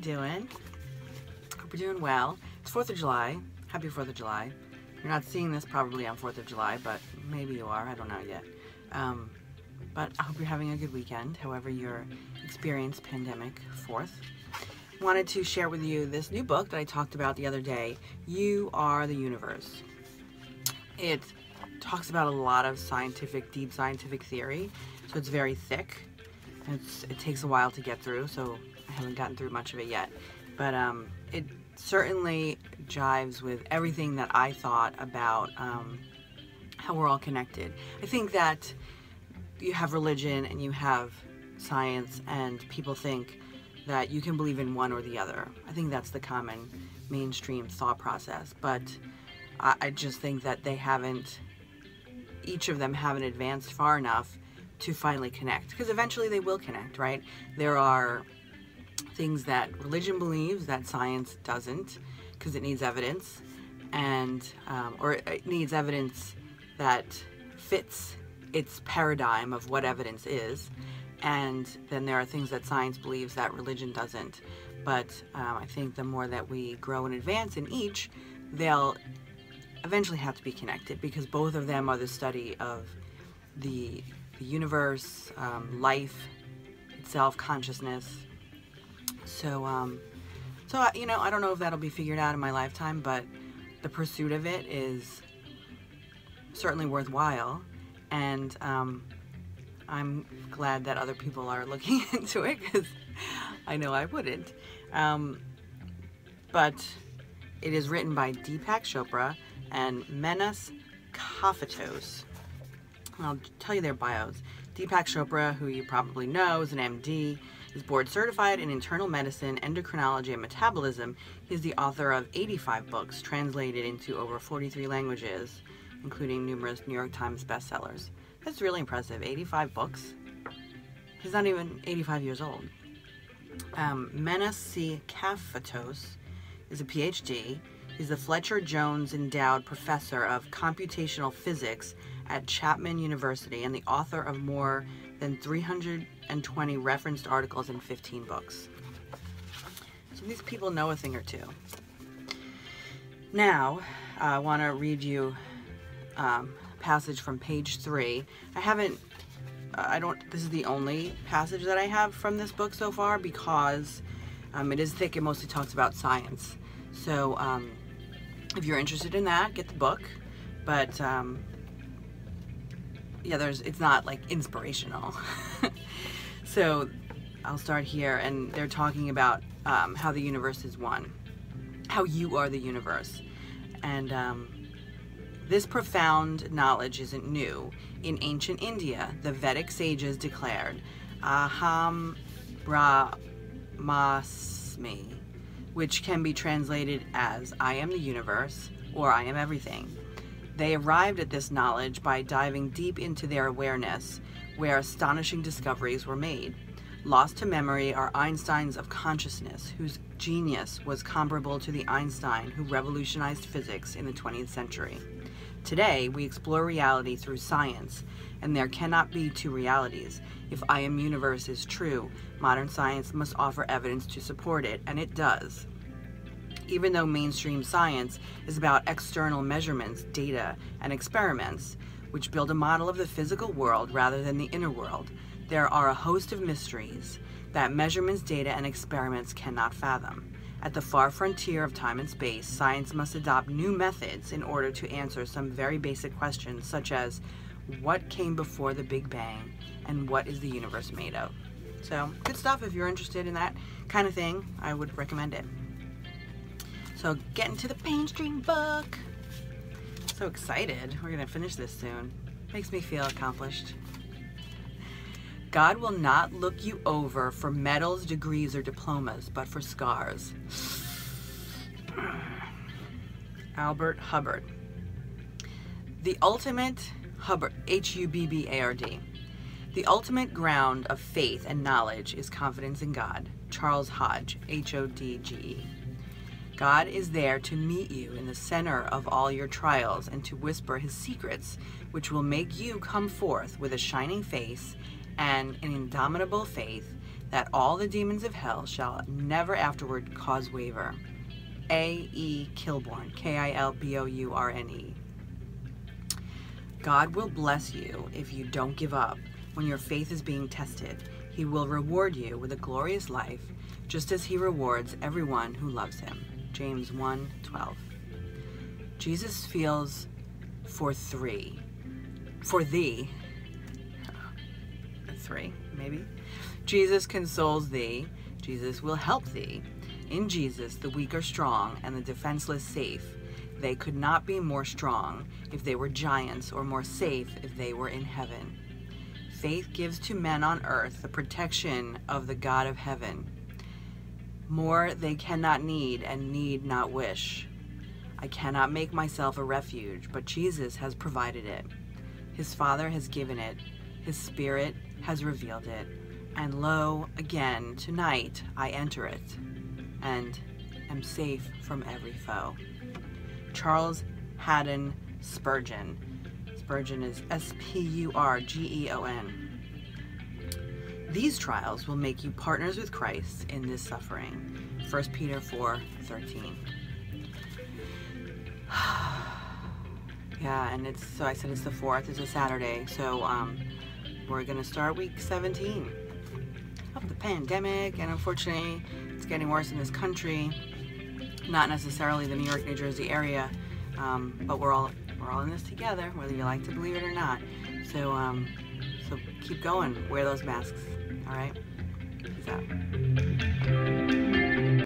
you doing? Hope you're doing well. It's 4th of July. Happy 4th of July. You're not seeing this probably on 4th of July, but maybe you are. I don't know yet. Um, but I hope you're having a good weekend, however you're experiencing pandemic 4th. Wanted to share with you this new book that I talked about the other day, You Are the Universe. It talks about a lot of scientific, deep scientific theory, so it's very thick. It's, it takes a while to get through, so haven't gotten through much of it yet. But um, it certainly jives with everything that I thought about um, how we're all connected. I think that you have religion and you have science, and people think that you can believe in one or the other. I think that's the common mainstream thought process. But I, I just think that they haven't, each of them haven't advanced far enough to finally connect. Because eventually they will connect, right? There are things that religion believes that science doesn't because it needs evidence and um, or it needs evidence that fits its paradigm of what evidence is and then there are things that science believes that religion doesn't. But um, i think the more that we grow and advance in each they'll eventually have to be connected because both of them are the study of the, the universe um, life itself consciousness so, um, so you know, I don't know if that'll be figured out in my lifetime, but the pursuit of it is certainly worthwhile, and um, I'm glad that other people are looking into it because I know I wouldn't. Um, but it is written by Deepak Chopra and Menas Kafatos. I'll tell you their bios. Deepak Chopra, who you probably know, is an MD is board certified in internal medicine, endocrinology, and metabolism. He is the author of 85 books translated into over 43 languages, including numerous New York Times bestsellers. That's really impressive. 85 books. He's not even 85 years old. Um, Menas C. Kafatos is a PhD. He's the Fletcher Jones Endowed Professor of Computational Physics at Chapman University and the author of more than 320 referenced articles in 15 books. So these people know a thing or two. Now, I want to read you um, a passage from page three. I haven't, I don't, this is the only passage that I have from this book so far because um, it is thick and mostly talks about science. So um, if you're interested in that, get the book. But um, yeah, there's it's not like inspirational. so I'll start here, and they're talking about um, how the universe is one, how you are the universe, and um, this profound knowledge isn't new. In ancient India, the Vedic sages declared, "Aham Brahmasmi," which can be translated as "I am the universe" or "I am everything." They arrived at this knowledge by diving deep into their awareness, where astonishing discoveries were made. Lost to memory are Einstein's of consciousness, whose genius was comparable to the Einstein who revolutionized physics in the 20th century. Today, we explore reality through science, and there cannot be two realities. If I am universe is true, modern science must offer evidence to support it, and it does even though mainstream science is about external measurements, data, and experiments, which build a model of the physical world rather than the inner world, there are a host of mysteries that measurements, data, and experiments cannot fathom. At the far frontier of time and space, science must adopt new methods in order to answer some very basic questions, such as what came before the Big Bang and what is the universe made of. So, good stuff if you're interested in that kind of thing. I would recommend it. So getting to the mainstream book. So excited. We're going to finish this soon. Makes me feel accomplished. God will not look you over for medals, degrees, or diplomas, but for scars. Albert Hubbard. The ultimate Hubbard, H U B B A R D. The ultimate ground of faith and knowledge is confidence in God. Charles Hodge, H O D G E. God is there to meet you in the center of all your trials and to whisper his secrets, which will make you come forth with a shining face and an indomitable faith that all the demons of hell shall never afterward cause waver. A. E. Kilbourne, K I L B O U R N E. God will bless you if you don't give up when your faith is being tested. He will reward you with a glorious life, just as he rewards everyone who loves him. James 1 12. Jesus feels for three. For thee. Three, maybe. Jesus consoles thee. Jesus will help thee. In Jesus, the weak are strong and the defenseless safe. They could not be more strong if they were giants, or more safe if they were in heaven. Faith gives to men on earth the protection of the God of heaven. More they cannot need and need not wish. I cannot make myself a refuge, but Jesus has provided it. His Father has given it. His Spirit has revealed it. And lo, again, tonight I enter it and am safe from every foe. Charles Haddon Spurgeon. Spurgeon is S P U R G E O N. These trials will make you partners with Christ in this suffering. 1 Peter 4 13. yeah, and it's so I said it's the fourth, it's a Saturday, so um, we're gonna start week 17 of the pandemic, and unfortunately, it's getting worse in this country. Not necessarily the New York, New Jersey area, um, but we're all we're all in this together, whether you like to believe it or not. So, um, so keep going. Wear those masks. All right. Peace out.